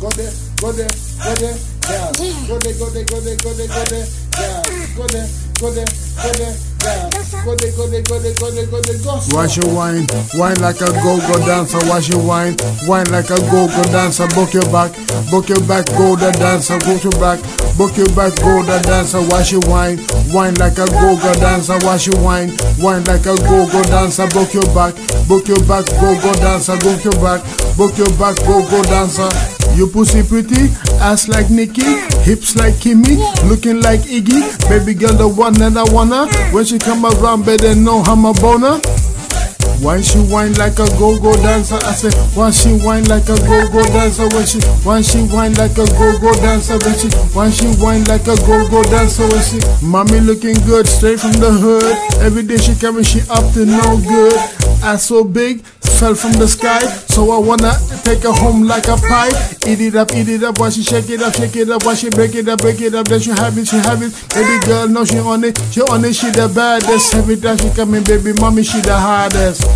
go there, go there, go there, yeah. Go there, go there, go there, go there, go there, yeah. Go there, go there, go there, yeah. Go there, go there, go there, go there, go there, go. Watch your wine, wine like a go-go dancer. Watch your wine, wine like a go-go dancer. Book your back, book your back, go the dancer. Go to back, book your back, go the dancer. Watch your wine, wine like a go-go dancer. Watch your wine, wine like a go-go dancer. Book your back, book your back, go-go dancer. Book your back, book your back, go-go dancer. You pussy pretty, ass like Nikki, hips like Kimmy, looking like Iggy. Baby girl, the one that I wanna. When she come around, better know I'm a boner. Why she whine like a go-go dancer? I say, why she whine like a go-go dancer? When she, why she whine like a go-go dancer? When she, why she whine like a go-go dancer? When she, mommy looking good, straight from the hood. Every day she coming, she up to no good. Ass so big, fell from the sky. So I wanna take her home like a pie. Eat it up, eat it up, while she shake it up, shake it up, while she break it up, break it up. Then she have it, she have it. Baby girl, no, she on it, she on it, she the baddest. Every time she coming, baby mommy, she the hardest.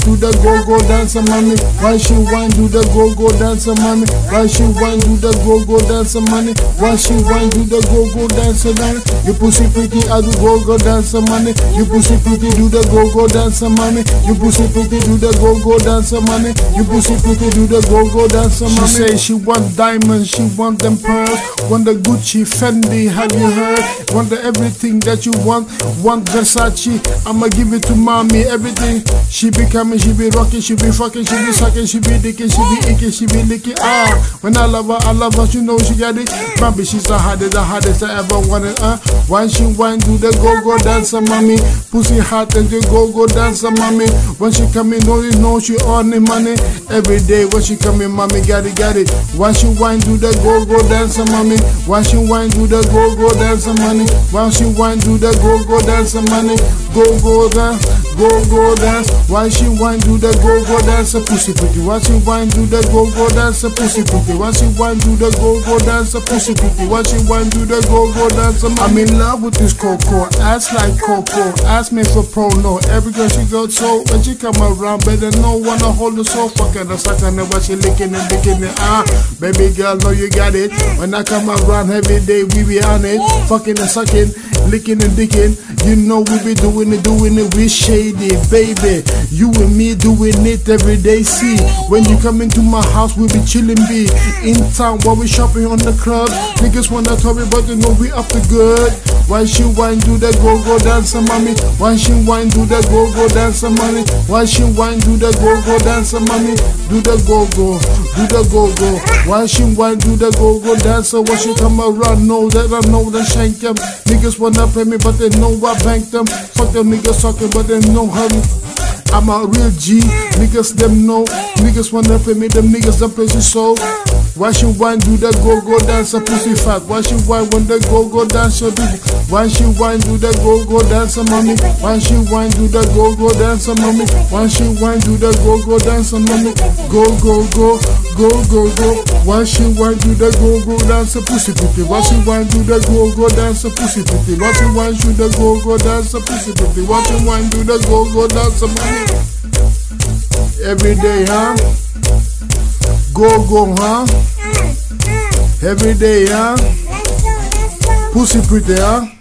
Do the go-go dancer, uh, mommy. Why she whine? Do the go-go dancer, uh, mommy. Why she whine? Do the go-go dancer, uh, money. Why she whine? Do the go-go dancer, mommy. You pussy pretty, I do go-go dancer, money. You pussy pretty, do the go-go dancer, mommy. You pussy pretty, do the go-go dancer, money. You pussy pretty, do the go-go dancer, mommy. She say she want diamonds, she want them pearls, want the Gucci, Fendi. Have you heard? Want the everything that you want? Want Versace? I'ma give it to mommy. Everything she be coming, she be rocking, she be fucking, she be sucking, she be dicking, she be icking, she be licking. Ah, when I love her, I love her, she know she got it. Mommy, she's the hottest, the hardest I ever wanted. Ah. Uh, when she whine, do the go-go dancer, ah, mommy. Pussy hot and the go-go dancer, ah, mommy. When she come in, know you know she on the money. Every day when she come in, mommy, got it, got it. When she whine, do the go-go dancer, mommy. When she whine, do the go-go dancer, money. Why she whine, do the go-go dancer, money. Go-go dance, go-go dance. Why she whine, do the go-go dancer, pussy pretty. Why she whine, do the go-go dancer, pussy pretty. Why she whine, do the go-go dancer, pussy pretty. Why she whine, do the go-go dancer. I'm in love with this Coco, ass like Coco, ass made for pro. No, every girl she got so when she come around, better no wanna hold her so fucking sucking and what she licking and licking it. Ah, baby girl, know you got it. When I come around every day, we be on it, fucking and sucking, licking and dicking. You know we be doing it, doing it, we baby. You and me doing it every day. See, when you come into my house, we be chilling, be in town while we shopping on the club. Niggas wanna talk me, but know we up to good. Why she whine do the go go dancer, mommy? Why she whine do the go go dancer, mommy? Why she whine do the go go dancer, mommy? Do the go go, do the go go. Why she whine do the go go dancer? When she come around, know that I know that shank them. Niggas wanna pay me, but they know I bank them. Fuck them niggas talking, but they know how. I'm a real G, niggas them know. Niggas wanna pay me, them niggas them play so. Why she whine do the go go dancer pussy fat? Why she whine when the go go dancer do? Why she whine do the go go dancer mommy? Why she whine do the go go dancer mommy? Why she whine do the go go dancer mommy? Go go go go go go. Why she whine do the go go dancer pussy pretty? Why she whine do the go go dancer pussy pretty? Why she whine do the go go dancer pussy pretty? Why she whine do the go go dancer mommy? Every day, huh? Go go, huh? Every day, huh? Pussy pretty, huh?